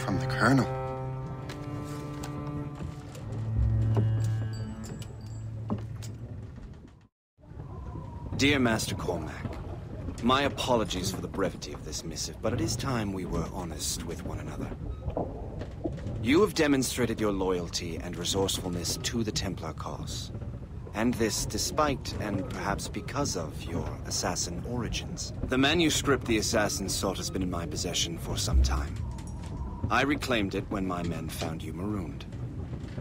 from the Colonel. Dear Master Cormac, my apologies for the brevity of this missive, but it is time we were honest with one another. You have demonstrated your loyalty and resourcefulness to the Templar cause. And this despite, and perhaps because of, your assassin origins. The manuscript the assassin sought has been in my possession for some time. I reclaimed it when my men found you marooned.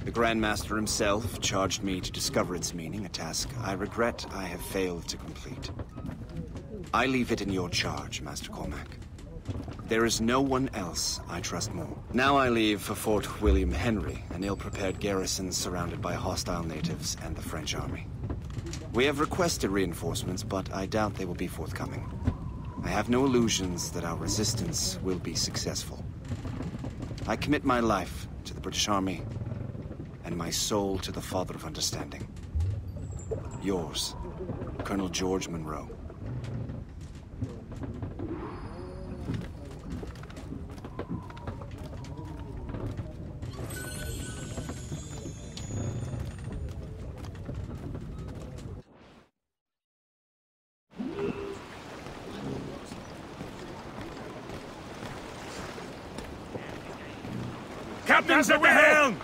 The Grand Master himself charged me to discover its meaning, a task I regret I have failed to complete. I leave it in your charge, Master Cormac. There is no one else I trust more. Now I leave for Fort William Henry, an ill-prepared garrison surrounded by hostile natives and the French army. We have requested reinforcements, but I doubt they will be forthcoming. I have no illusions that our resistance will be successful. I commit my life to the British Army, and my soul to the Father of Understanding. Yours, Colonel George Monroe. Captain's at the helm!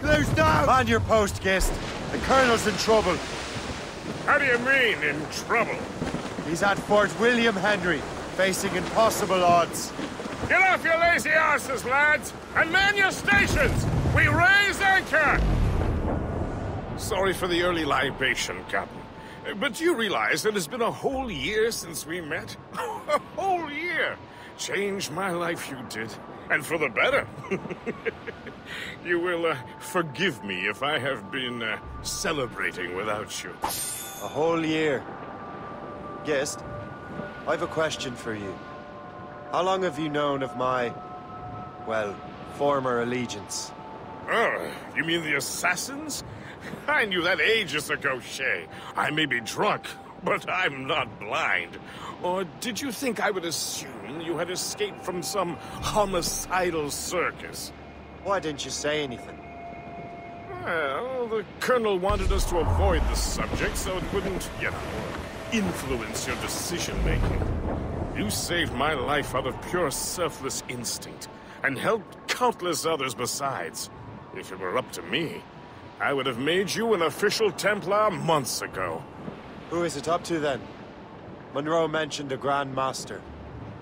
Close down! On your post, Gist. The Colonel's in trouble. How do you mean, in trouble? He's at Fort William Henry, facing impossible odds. Get off your lazy asses, lads, and man your stations! We raise anchor! Sorry for the early libation, Captain. But do you realize it has been a whole year since we met? a whole year! Changed my life, you did. And for the better. you will uh, forgive me if I have been uh, celebrating without you. A whole year. Gist, I've a question for you. How long have you known of my, well, former allegiance? Oh, you mean the assassins? I knew that ages ago, Shay. I may be drunk, but I'm not blind. Or did you think I would assume you had escaped from some homicidal circus? Why didn't you say anything? Well, the Colonel wanted us to avoid the subject so it wouldn't, you know, influence your decision-making. You saved my life out of pure selfless instinct, and helped countless others besides. If it were up to me, I would have made you an official Templar months ago. Who is it up to then? Monroe mentioned a Grand Master.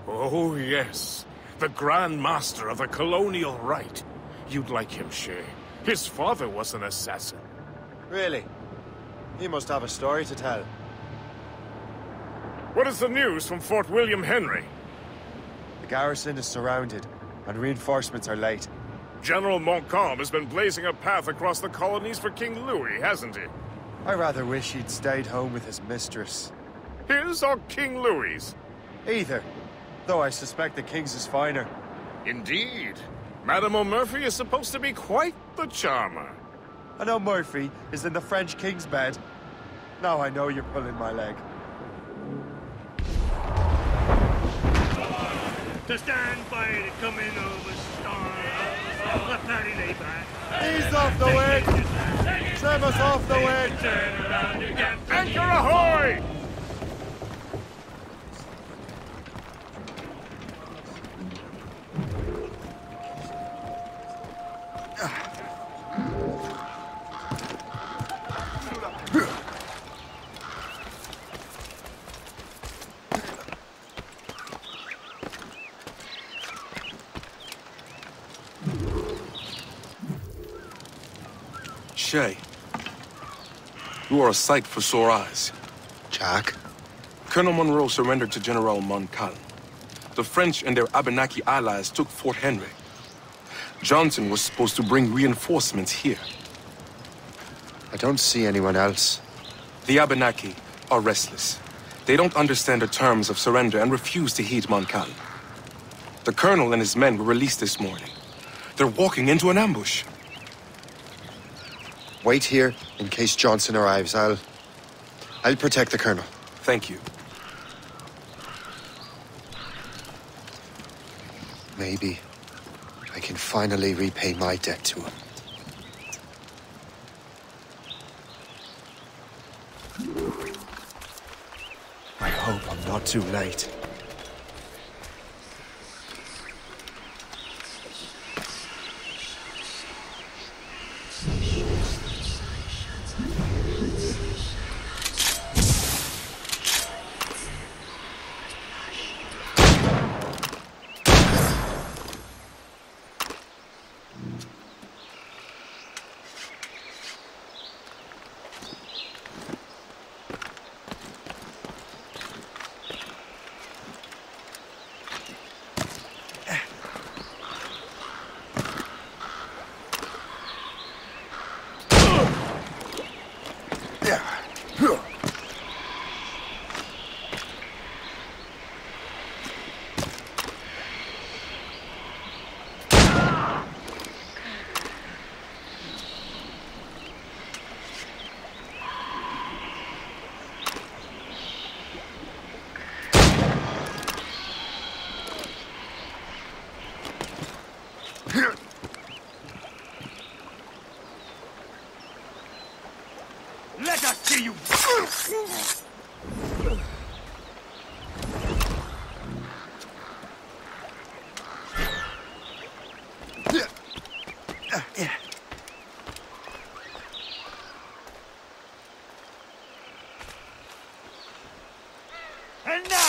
Oh, yes. The Grand Master of the Colonial Rite. You'd like him, Shay. His father was an assassin. Really? He must have a story to tell. What is the news from Fort William Henry? The garrison is surrounded, and reinforcements are late. General Montcalm has been blazing a path across the colonies for King Louis, hasn't he? I rather wish he'd stayed home with his mistress. His or King Louis's? Either. Though I suspect the King's is finer. Indeed. Madame O'Murphy is supposed to be quite the charmer. I know Murphy is in the French King's bed. Now I know you're pulling my leg. To stand by the coming of a storm. The party lay. Ease off the wind! Trim us off the wind! Anchor ahoy! Shay, you are a sight for sore eyes. Jack? Colonel Monroe surrendered to General Montcalm. The French and their Abenaki allies took Fort Henry. Johnson was supposed to bring reinforcements here. I don't see anyone else. The Abenaki are restless. They don't understand the terms of surrender and refuse to heed Montcalm. The colonel and his men were released this morning. They're walking into an ambush. Wait here in case Johnson arrives. I'll... I'll protect the Colonel. Thank you. Maybe I can finally repay my debt to him. I hope I'm not too late. Let us see you!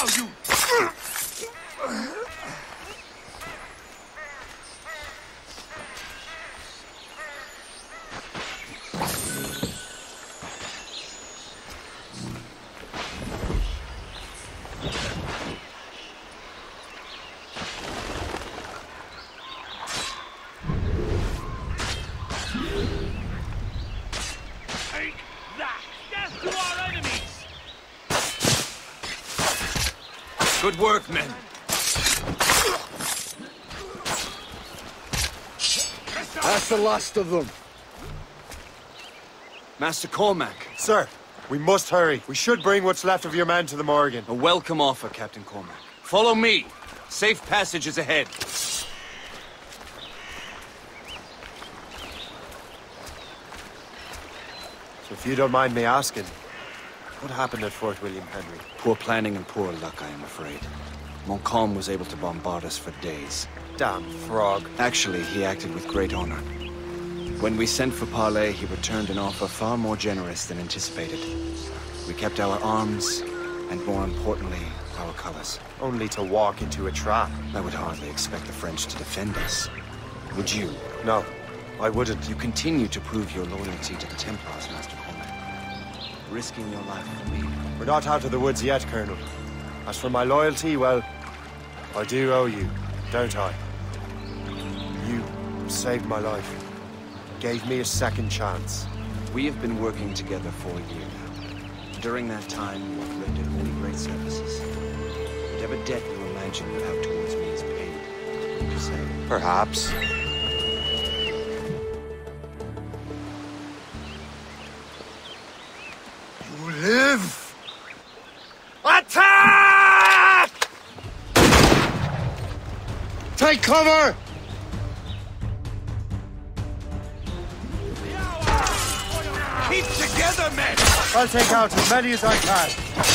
And you! Good work, men. That's the last of them. Master Cormac, Sir, we must hurry. We should bring what's left of your men to the Morrigan. a welcome offer, Captain Cormac. Follow me. Safe passage is ahead. So if you don't mind me asking, what happened at Fort William Henry? Poor planning and poor luck, I am afraid. Montcalm was able to bombard us for days. Damn frog. Actually, he acted with great honor. When we sent for Parley, he returned an offer far more generous than anticipated. We kept our arms, and more importantly, our colors. Only to walk into a trap. I would hardly expect the French to defend us. Would you? No, I wouldn't. You continue to prove your loyalty to the Templars, Master. Risking your life for me. We're not out of the woods yet, Colonel. As for my loyalty, well, I do owe you, don't I? You saved my life. Gave me a second chance. We have been working together for a year now. During that time, you have rendered many great services. Whatever debt you imagine you have towards me is paid. Would you say? Perhaps. Live! Attack! Take cover! Keep together, men! I'll take out as many as I can.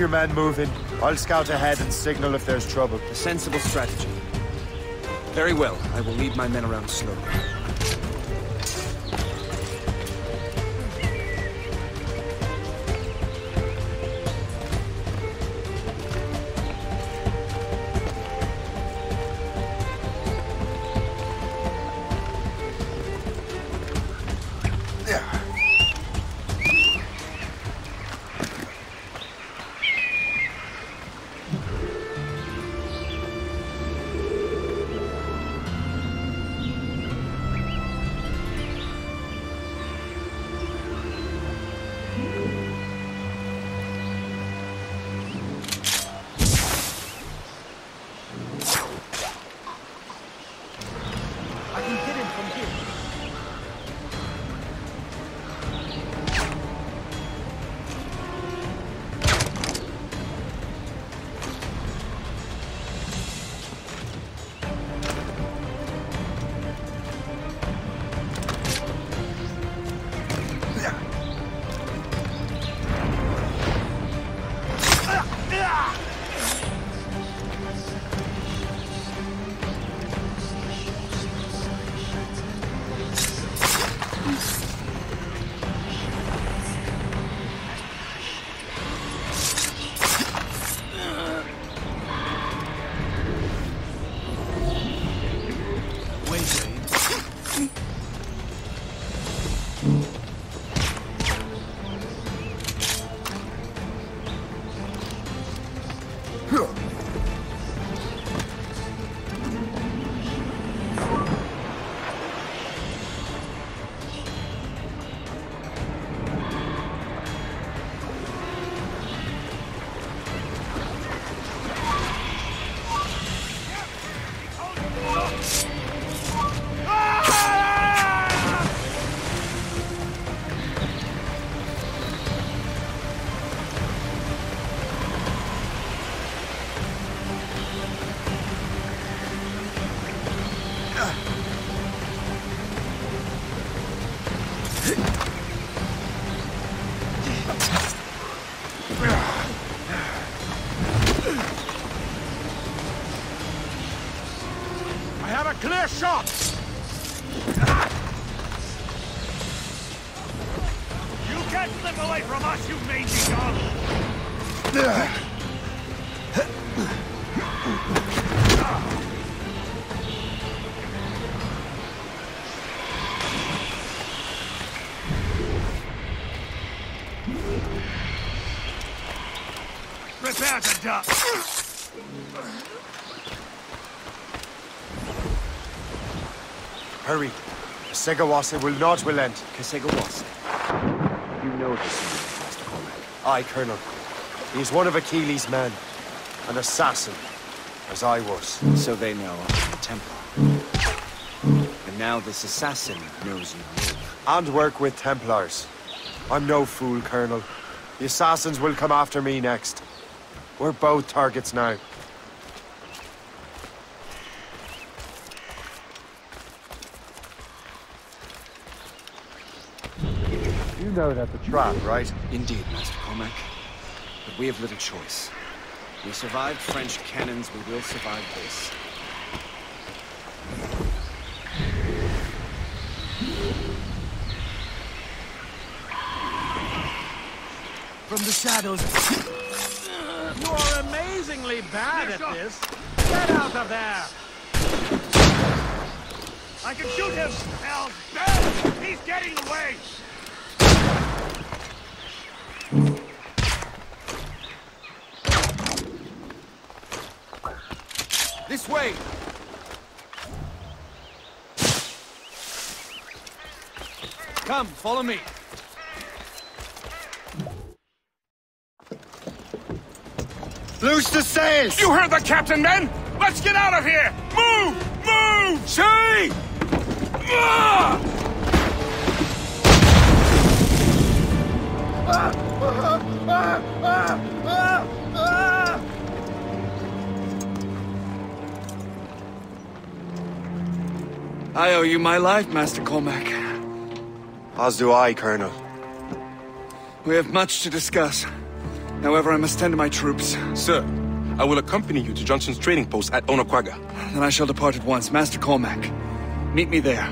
Your men moving. I'll scout ahead and signal if there's trouble. A sensible strategy. Very well. I will lead my men around slowly. Clear shot! You can't slip away from us, you mangy dog! Hurry. Kesegowaase will not relent. Kesegowaase. You know this man, Master Cormac. Aye, Colonel. He is one of Achilles' men. An assassin, as I was. So they know I'm a Templar. And now this assassin knows you live. And work with Templars. I'm no fool, Colonel. The assassins will come after me next. We're both targets now. You know that's a trap, right? Indeed, Master Cormac. But we have little choice. We survived French cannons, we will survive this. From the shadows. You're amazingly bad at this. Get out of there! I can shoot him! Hell, Ben! He's getting away! This way! Come, follow me. Loose the sails! You heard the captain, men! Let's get out of here! Move! Move! See! Ah! ah! ah! ah! I owe you my life, Master Cormac. As do I, Colonel. We have much to discuss. However, I must tend to my troops. Sir, I will accompany you to Johnson's trading post at Onokwaga. Then I shall depart at once. Master Cormac, meet me there.